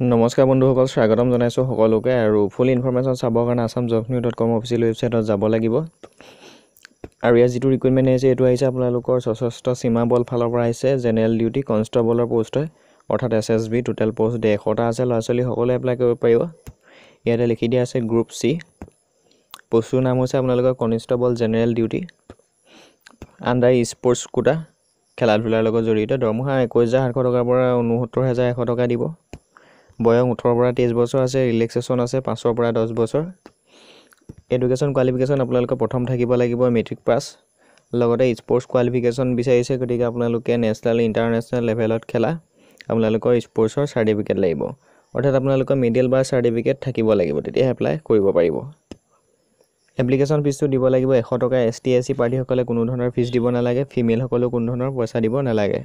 নমস্কাৰ বন্ধুসকল স্বাগতম জনাইছোঁ সকলোকে আৰু ফুল ইনফৰমেশ্যন চাবৰ কাৰণে Assam job new dot com official ৱেবছাইটত যাব লাগিব। আৰু ইয়াত যিটো ৰিকুইৰমেণ্ট আহিছে এইটো আহিছে আপোনালোকৰ সশস্ত্ৰ সীমা বল ফালৰ পৰা আহিছে জেনেৰেল ডিউটি কনষ্টেবলৰ পষ্ট হয়। অৰ্থাৎ S S B total post ডেৰশটা আছে ল'ৰা ছোৱালী সকলোৱে এপ্লাই কৰিব পাৰিব। ইয়াতে লিখি দিয়া আছে গ্ৰুপ চি পষ্টটোৰ নাম হৈছে আপোনালোকৰ constable general duty under sports quota খেলা ধূলাৰ লগত জড়িত। দৰমহা একৈছ হাজাৰ সাতশ টকাৰ পৰা ঊনসত্তৰ হাজাৰ এশ টকা দিব। বয়স ওঠৰৰ পৰা তেইছ বছৰ আছে ৰিলেক্সেশ্যন আছে পাঁচৰ পৰা দহ বছৰ। এডুকেশ্যন কোৱালিফিকেশ্যন আপোনালোকৰ প্ৰথম থাকিব লাগিব মেট্ৰিক পাছ লগতে স্পৰ্টছ কোৱালিফিকেশ্যন বিচাৰিছে গতিকে আপোনালোকে নেশ্যনেল ইণ্টাৰনেশ্যনেল লেভেলত খেলা। আপোনালোকৰ স্পৰ্টছৰ চাৰ্টিফিকেট লাগিব। অৰ্থাৎ আপোনালোকৰ মেডেল বা চাৰ্টিফিকেট থাকিব লাগিব তেতিয়াহে এপ্লাই কৰিব পাৰিব। এপ্লিকেশ্যন ফিজটো দিব লাগিব এশ টকা। এছ টি এছ চি পাৰ্টিসকলে কোনো ধৰণৰ ফিজ দিব নালাগে ফিমেলসকলেও কোনো ধৰণৰ পইচা দিব নালাগে।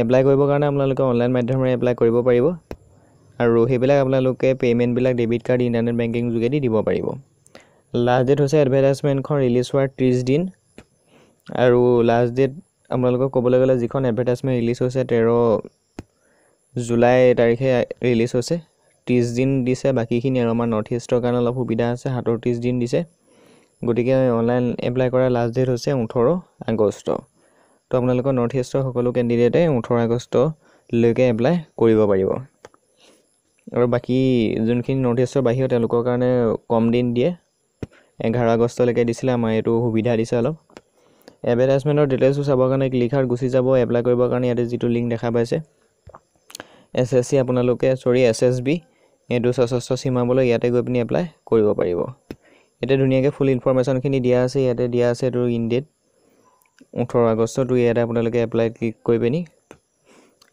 এপ্লাই কৰিবৰ কাৰণে আপোনালোকে অনলাইন মাধ্যমেৰে এপ্লাই কৰিব পাৰিব। আৰু সেইবিলাক আপোনালোকে পে'মেণ্টবিলাক ডেবিট কাৰ্ড ইণ্টাৰনেট বেংকিং যোগেদি দিব পাৰিব। লাষ্ট ডেট হৈছে এডভাৰটাইজমেণ্টখন ৰিলিজ হোৱাৰ ত্ৰিছ দিন। আৰু লাষ্ট ডেট আপোনালোকক ক'বলৈ গ'লে যিখন এডভাৰটাইজমেণ্ট ৰিলিজ হৈছে তেৰ জুলাই তাৰিখে ৰিলিজ হৈছে। ত্ৰিছ দিন দিছে বাকীখিনি আৰু আমাৰ নৰ্থ ইষ্টৰ কাৰণে অলপ সুবিধা আছে হাতৰ ত্ৰিছ দিন দিছে। গতিকে অনলাইন এপ্লাই কৰাৰ লাষ্ট ডেট হৈছে ওঠৰ আগষ্ট। তো আপোনালোকৰ নৰ্থ ইষ্টৰ সকলো কেণ্ডিডেটে ওঠৰ আগষ্টলৈকে এপ্লাই কৰিব পাৰিব। আৰু বাকী যোনখিনি নৰ্থ ইষ্টৰ বাহিৰত তেওঁলোকৰ কাৰণে কম দিন দিয়ে এঘাৰ আগষ্টলৈকে দিছিলে আমাৰ এইটো সুবিধা দিছে অলপ। এডভাৰটাইজমেণ্টৰ ডিটেইলছটো চাবৰ কাৰণে হাৰ্ট গুচি যাব এপ্লাই কৰিবৰ কাৰণে ইয়াতে যিটো লিংক দেখা পাইছে। এছ এছ চি আপোনালোকে চৰি এছ এছ বি এইটো সশস্ত্ৰ সীমাবলৈ ইয়াতে গৈ পিনি এপ্লাই কৰিব পাৰিব। ইয়াতে ধুনীয়াকৈ ফুল ইনফৰমেশ্যনখিনি দিয়া আছে ইয়াতে দিয়া আছে এইটো ইন ডেট ওঠৰ আগষ্টটো ইয়াতে আপোনালোকে এপ্লাই ক্লিক কৰি পিনি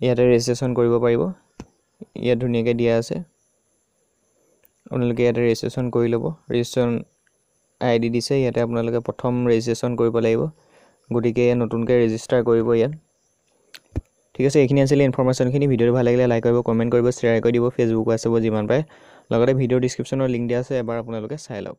ইয়াতে ৰেজিষ্ট্ৰেশ্যন কৰিব পাৰিব। ইয়াত ধুনীয়াকৈ দিয়া আছে। আপোনালোকে ইয়াতে ৰেজিষ্ট্ৰেশ্যন কৰি ল'ব। ৰেজিষ্ট্ৰেশ্যন আই ডি দিছে ইয়াতে আপোনালোকে প্ৰথম ৰেজিষ্ট্ৰেশ্যন কৰিব লাগিব। গতিকে নতুনকৈ ৰেজিষ্টাৰ কৰিব ইয়াত। ঠিক আছে এইখিনি আছিলে ইনফৰমেশ্যনখিনি ভিডিঅ'টো ভাল লাগিলে লাইক কৰিব কমেণ্ট কৰিব শ্বেয়াৰ কৰি দিব। ফেচবুক হোৱাটছএপত যিমান পাৰে। লগতে ভিডিঅ'ৰ ডিছক্ৰিপশ্যনৰ লিংক দিয়া আছে এবাৰ আপোনালোকে চাই লওক।